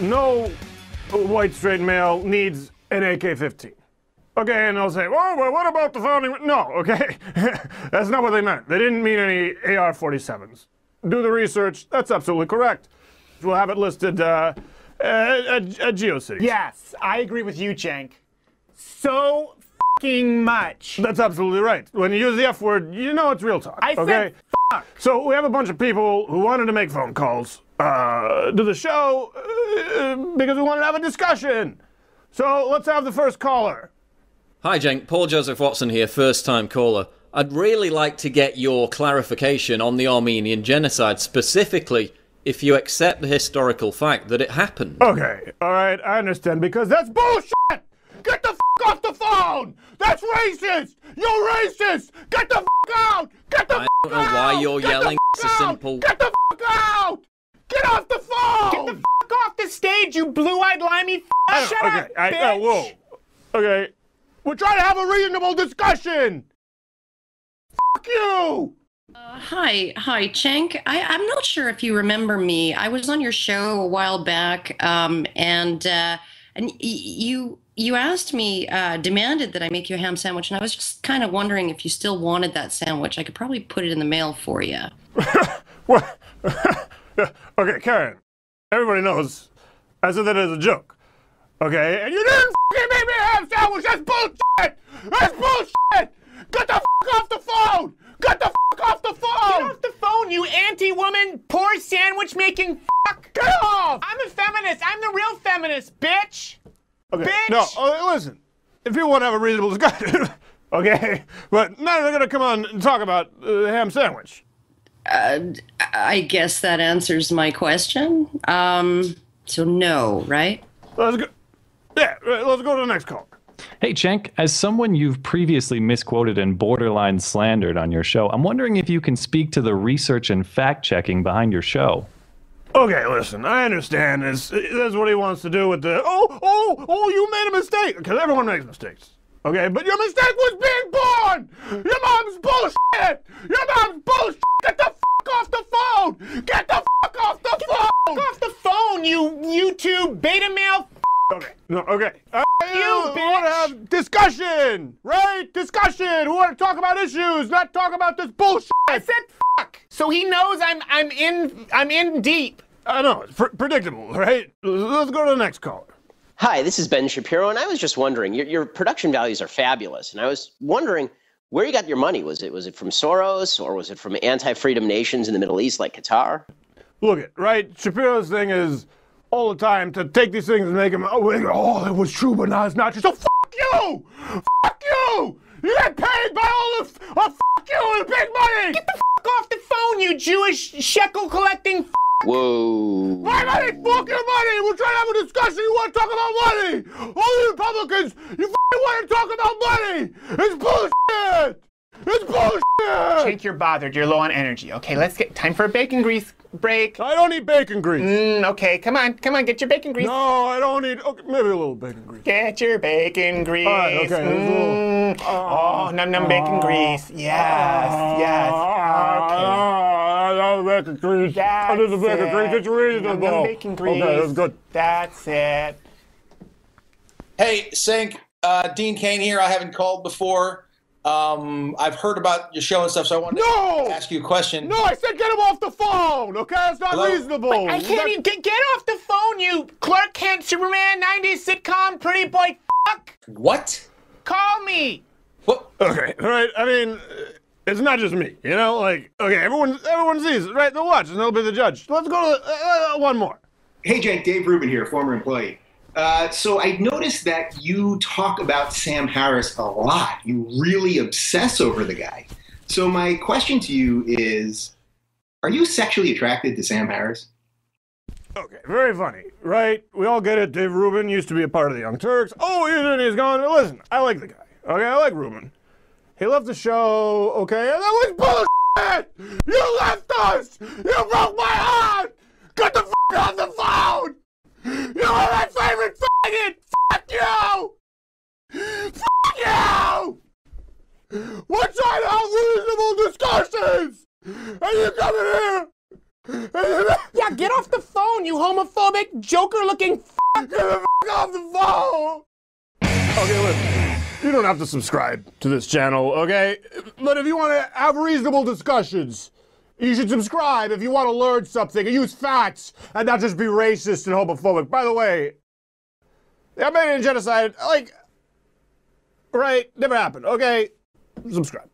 no white straight male needs an AK-15. Okay, and they'll say, "Oh, well, what about the founding?" No, okay, that's not what they meant. They didn't mean any AR-47s. Do the research. That's absolutely correct. We'll have it listed uh, at, at, at GeoCities. Yes, I agree with you, Cenk. So fucking much. That's absolutely right. When you use the F word, you know it's real talk. I okay? said fuck. So we have a bunch of people who wanted to make phone calls uh, to the show uh, because we wanted to have a discussion. So let's have the first caller. Hi, Cenk. Paul Joseph Watson here, first time caller. I'd really like to get your clarification on the Armenian genocide, specifically if you accept the historical fact that it happened. Okay, all right, I understand because that's bullshit. Get the f- off the phone. That's racist. You're racist. Get the f- out. Get the I f- don't know why you're Get yelling. It's a out. simple. Get the f- out. Get off the phone. Get the fuck off the stage, you blue-eyed limey I f- don't- Shut okay, up, I, bitch. uh, whoa. Okay, we're trying to have a reasonable discussion. Fuck you. Hi, hi, Cenk. I, I'm not sure if you remember me. I was on your show a while back, um, and uh, and y- you you asked me, uh, demanded that I make you a ham sandwich, and I was just kind of wondering if you still wanted that sandwich. I could probably put it in the mail for you. What? okay, Karen. Everybody knows I said that as a joke. Okay, and you didn't fucking make me a ham sandwich. That's bullshit. That's bullshit. Get the fuck off the phone. Get the fuck off the phone! Get off the phone, you anti-woman, poor sandwich-making fuck. Get off. I'm a feminist. I'm the real feminist, bitch. Okay. Bitch! No, uh, listen. If you want to have a reasonable discussion, okay, but now they're gonna come on and talk about uh, the ham sandwich. I guess that answers my question. Um, so no, right? Let's go. Yeah, let's go to the next call. Hey, Cenk, as someone you've previously misquoted and borderline slandered on your show, I'm wondering if you can speak to the research and fact checking behind your show. Okay, listen, I understand this. That's what he wants to do with the. Oh, oh, oh, you made a mistake. Because everyone makes mistakes. Okay, but your mistake was being born! Your mom's bullshit! Your mom's bullshit! Get the fuck off the phone! Get the fuck off the phone! Get off the phone, you YouTube beta male. Okay, no, okay. Uh, You want to have discussion, right? Discussion. We want to talk about issues, not talk about this bullshit. I said fuck. So he knows I'm I'm in I'm in deep. I know, it's pr- predictable, right? Let's go to the next caller. Hi, this is Ben Shapiro, and I was just wondering, your, your production values are fabulous, and I was wondering where you got your money. Was it was it from Soros, or was it from anti-freedom nations in the Middle East like Qatar? Look it, right? Shapiro's thing is all the time to take these things and make them, oh, wait, oh, it was true, but now it's not true. So fuck you! Fuck you! You get paid by all the, f- oh, fuck you, the big money! Get the fuck off the phone, you Jewish shekel collecting. F- Whoa! My money, fuck your money! We're trying to have a discussion, you want to talk about money! All you Republicans, you f- want to talk about money! It's bullshit! It's bullshit! Jake, you're bothered. You're low on energy. Okay, let's get time for a bacon grease break. I don't need bacon grease. Mm, okay, come on, come on, get your bacon grease. No, I don't need, okay, maybe a little bacon grease. Get your bacon grease. All right, okay, there's a little- Mm. oh, num num bacon grease. Yes, yes. Okay. I love bacon grease. I did the That's bacon it. grease. It's reasonable. num bacon grease. Okay, that's good. That's it. Hey, Cenk, uh, Dean Cain here. I haven't called before. Um, I've heard about your show and stuff, so I wanted No! to ask you a question. No, I said get him off the phone. Okay, that's not Hello? reasonable. I can't got- even get, get off the phone, you Clark Kent Superman 90s sitcom pretty boy fuck. What? Call me. What? Okay, all right. I mean, uh, it's not just me. You know, like okay, everyone, everyone sees right? They'll watch and they'll be the judge. Let's go to uh, uh, one more. Hey, Jake, Dave Rubin here, former employee. Uh, so I noticed that you talk about Sam Harris a lot. You really obsess over the guy. So my question to you is, are you sexually attracted to Sam Harris? Okay, very funny, right? We all get it. Dave Rubin used to be a part of the Young Turks. Oh, he's he's gone. Listen, I like the guy. Okay, I like Rubin. He left the show. Okay, and that was bullshit. You left us. You broke my heart. Get the f- off the phone. You are my favorite faggot. Fuck you. Fuck you. To have reasonable discussions, and you come in here Yeah, get off the phone, you homophobic, joker-looking Get the f- off the phone! Okay, listen. You don't have to subscribe to this channel, okay? But if you want to have reasonable discussions, you should subscribe if you want to learn something and use facts and not just be racist and homophobic. By the way, the Armenian genocide, like, right, never happened, okay? Subscribe.